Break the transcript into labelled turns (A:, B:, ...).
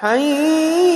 A: حي